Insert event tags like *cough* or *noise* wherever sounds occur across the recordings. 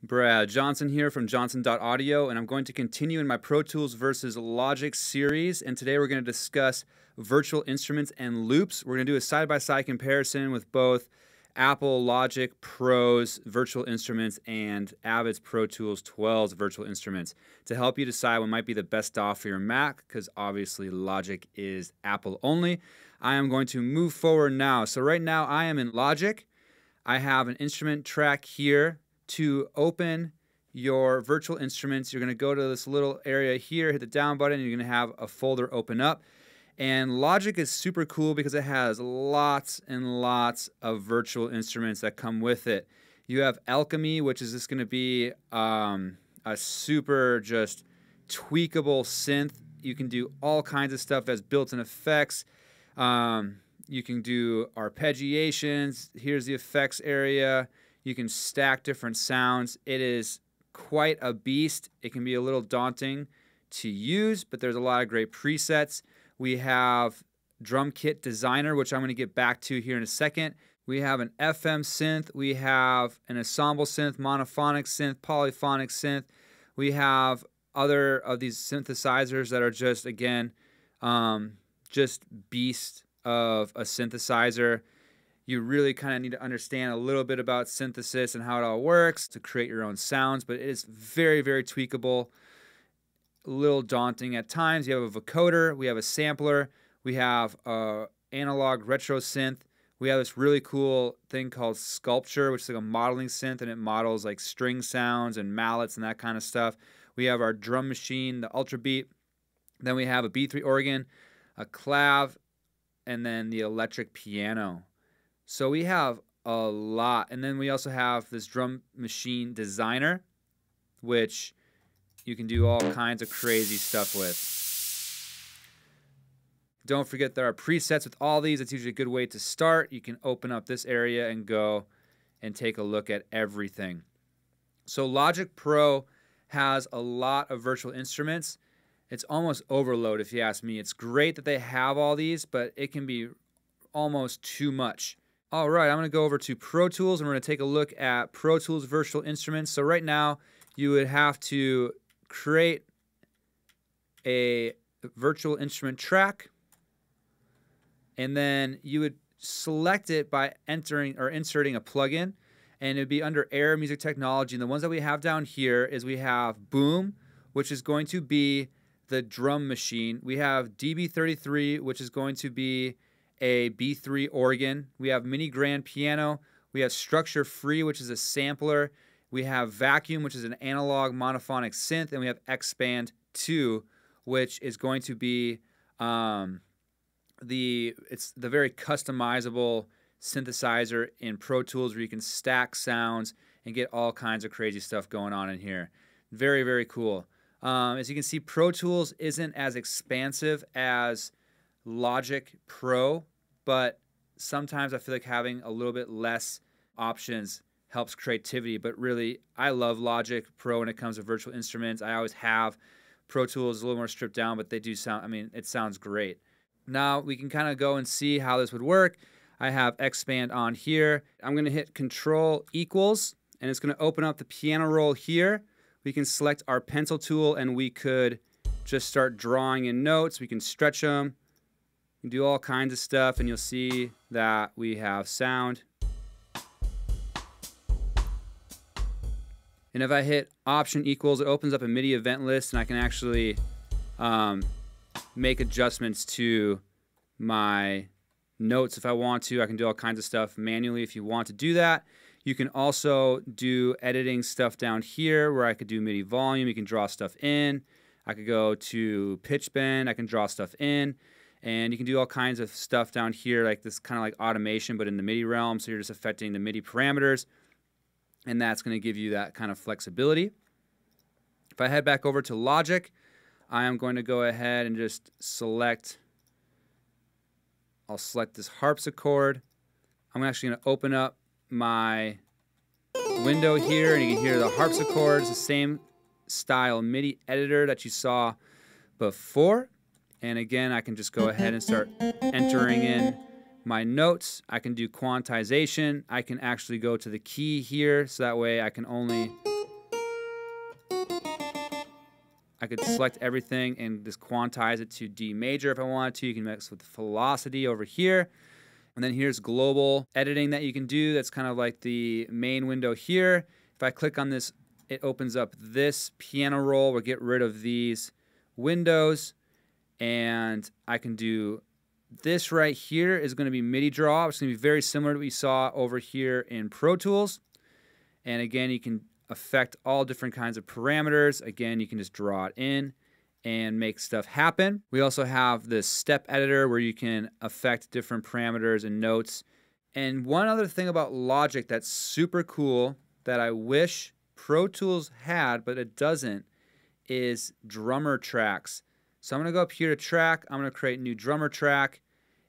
Brad Johnson here from Johnson.audio, and I'm going to continue in my Pro Tools versus Logic series. And today we're going to discuss virtual instruments and loops. We're going to do a side by side comparison with both Apple Logic Pro's virtual instruments and Avid's Pro Tools 12's virtual instruments to help you decide what might be the best DAW for your Mac, because obviously Logic is Apple only. I am going to move forward now. So, right now I am in Logic. I have an instrument track here to open your virtual instruments, you're going to go to this little area here, hit the down button, and you're going to have a folder open up. And Logic is super cool because it has lots and lots of virtual instruments that come with it. You have Alchemy, which is just going to be um, a super just tweakable synth. You can do all kinds of stuff as built-in effects. Um, you can do arpeggiations. Here's the effects area. You can stack different sounds. It is quite a beast. It can be a little daunting to use, but there's a lot of great presets. We have Drum Kit Designer, which I'm going to get back to here in a second. We have an FM synth. We have an ensemble synth, monophonic synth, polyphonic synth. We have other of these synthesizers that are just, again, um, just beast of a synthesizer you really kind of need to understand a little bit about synthesis and how it all works to create your own sounds, but it is very, very tweakable. A little daunting at times. You have a vocoder, we have a sampler, we have a analog retro synth. We have this really cool thing called Sculpture, which is like a modeling synth, and it models like string sounds and mallets and that kind of stuff. We have our drum machine, the Ultra Beat. Then we have a B3 organ, a clav, and then the electric piano. So we have a lot. And then we also have this drum machine designer, which you can do all kinds of crazy stuff with. Don't forget there are presets with all these. It's usually a good way to start. You can open up this area and go and take a look at everything. So Logic Pro has a lot of virtual instruments. It's almost overload if you ask me. It's great that they have all these, but it can be almost too much. All right, I'm going to go over to Pro Tools and we're going to take a look at Pro Tools virtual instruments. So right now, you would have to create a virtual instrument track and then you would select it by entering or inserting a plugin and it would be under Air Music Technology. And the ones that we have down here is we have Boom, which is going to be the drum machine. We have DB33, which is going to be a B3 organ. We have mini grand piano. We have structure free, which is a sampler. We have vacuum, which is an analog monophonic synth, and we have Xpand 2, which is going to be um, the it's the very customizable synthesizer in Pro Tools where you can stack sounds and get all kinds of crazy stuff going on in here. Very very cool. Um, as you can see, Pro Tools isn't as expansive as Logic Pro, but sometimes I feel like having a little bit less options helps creativity. But really, I love Logic Pro when it comes to virtual instruments. I always have. Pro Tools a little more stripped down, but they do sound, I mean, it sounds great. Now we can kind of go and see how this would work. I have Xpand on here. I'm going to hit Control equals, and it's going to open up the piano roll here. We can select our pencil tool, and we could just start drawing in notes. We can stretch them. Do all kinds of stuff and you'll see that we have sound. And if I hit option equals, it opens up a MIDI event list and I can actually um, make adjustments to my notes if I want to. I can do all kinds of stuff manually if you want to do that. You can also do editing stuff down here where I could do MIDI volume. You can draw stuff in. I could go to pitch bend. I can draw stuff in and you can do all kinds of stuff down here like this kind of like automation but in the MIDI realm so you're just affecting the MIDI parameters and that's going to give you that kind of flexibility. If I head back over to Logic I am going to go ahead and just select I'll select this harpsichord. I'm actually going to open up my window here and you can hear the harpsichord. It's the same style MIDI editor that you saw before. And again, I can just go ahead and start *laughs* entering in my notes. I can do quantization. I can actually go to the key here, so that way I can only I could select everything and just quantize it to D major if I wanted to. You can mix with velocity over here. And then here's global editing that you can do. That's kind of like the main window here. If I click on this, it opens up this piano roll. We'll get rid of these windows. And I can do this right here is going to be MIDI draw. It's going to be very similar to what you saw over here in Pro Tools. And again, you can affect all different kinds of parameters. Again, you can just draw it in and make stuff happen. We also have this step editor where you can affect different parameters and notes. And one other thing about Logic that's super cool that I wish Pro Tools had, but it doesn't, is drummer tracks. So I'm going to go up here to track. I'm going to create a new drummer track.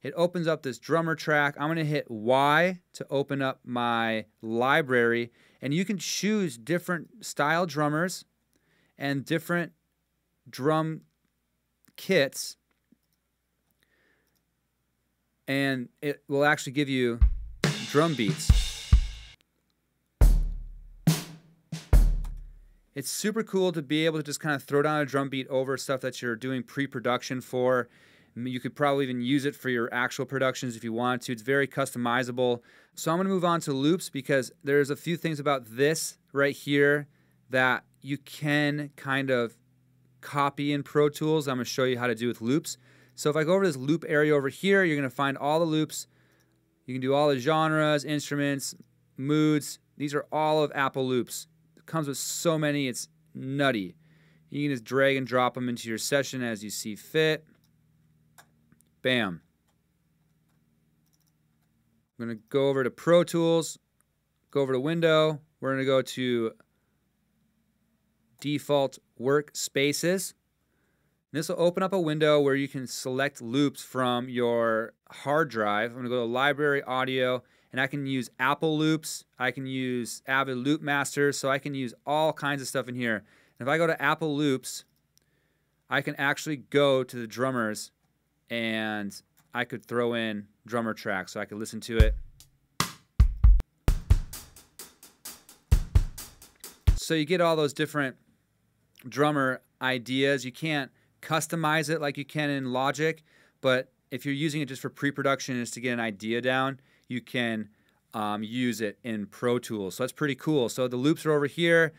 It opens up this drummer track. I'm going to hit Y to open up my library. And you can choose different style drummers and different drum kits. And it will actually give you drum beats. It's super cool to be able to just kind of throw down a drum beat over stuff that you're doing pre production for. You could probably even use it for your actual productions if you wanted to. It's very customizable. So I'm going to move on to loops because there's a few things about this right here that you can kind of copy in Pro Tools. I'm going to show you how to do with loops. So if I go over this loop area over here, you're going to find all the loops. You can do all the genres, instruments, moods. These are all of Apple loops. Comes with so many, it's nutty. You can just drag and drop them into your session as you see fit. Bam. I'm going to go over to Pro Tools, go over to Window. We're going to go to Default Workspaces. This will open up a window where you can select loops from your hard drive. I'm going to go to Library Audio, and I can use Apple Loops. I can use Avid Loop Master, so I can use all kinds of stuff in here. And if I go to Apple Loops, I can actually go to the drummers and I could throw in drummer tracks so I could listen to it. So you get all those different drummer ideas. You can't customize it like you can in Logic, but if you're using it just for pre-production just to get an idea down, you can um, use it in Pro Tools. So that's pretty cool. So the loops are over here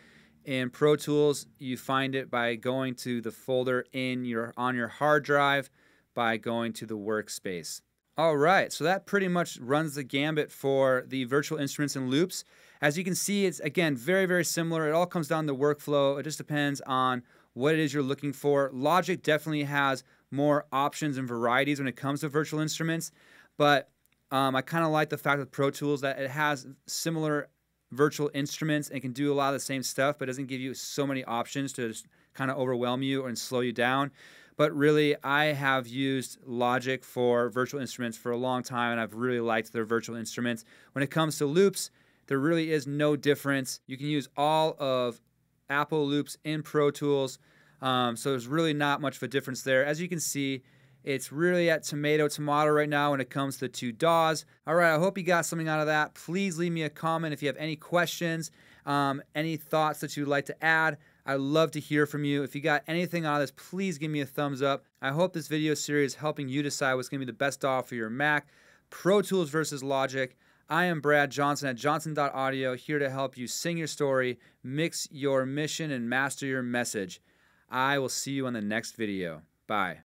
in Pro Tools. You find it by going to the folder in your on your hard drive by going to the workspace. All right, so that pretty much runs the gambit for the virtual instruments and loops. As you can see, it's again very, very similar. It all comes down to workflow. It just depends on what it is you're looking for. Logic definitely has more options and varieties when it comes to virtual instruments, but um, I kind of like the fact with Pro Tools that it has similar virtual instruments and can do a lot of the same stuff, but doesn't give you so many options to kind of overwhelm you and slow you down. But really, I have used Logic for virtual instruments for a long time, and I've really liked their virtual instruments. When it comes to loops, there really is no difference. You can use all of Apple loops in Pro Tools, um, so there's really not much of a difference there. As you can see, it's really at tomato tomato right now when it comes to two DAWs. All right, I hope you got something out of that. Please leave me a comment if you have any questions, um, any thoughts that you'd like to add. I'd love to hear from you. If you got anything out of this, please give me a thumbs up. I hope this video series is helping you decide what's going to be the best DAW for your Mac. Pro Tools versus Logic. I am Brad Johnson at Johnson.audio, here to help you sing your story, mix your mission, and master your message. I will see you on the next video. Bye.